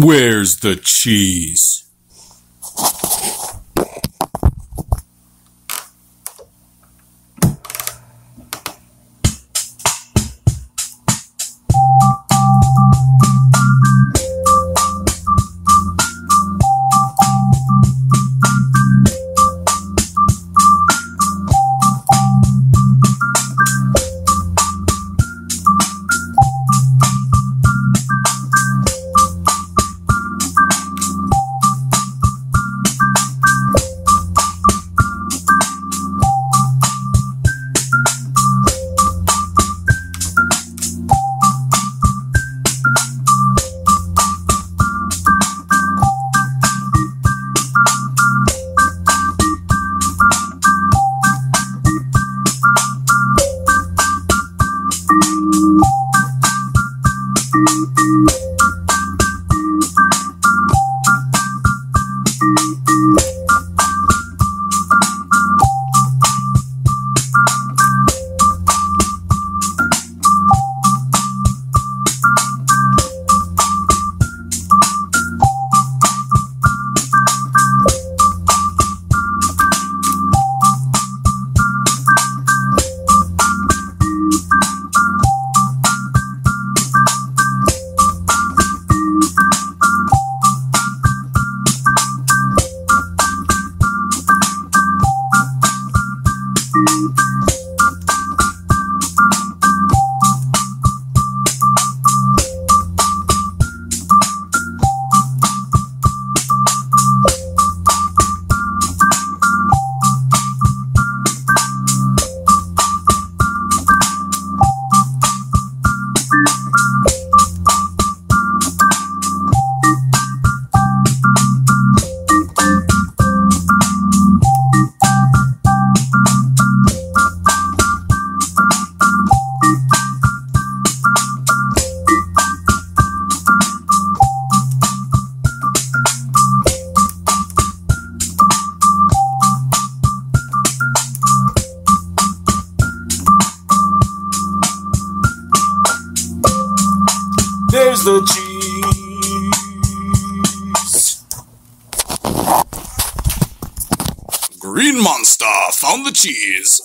Where's the cheese? There's the cheese. Green Monster found the cheese.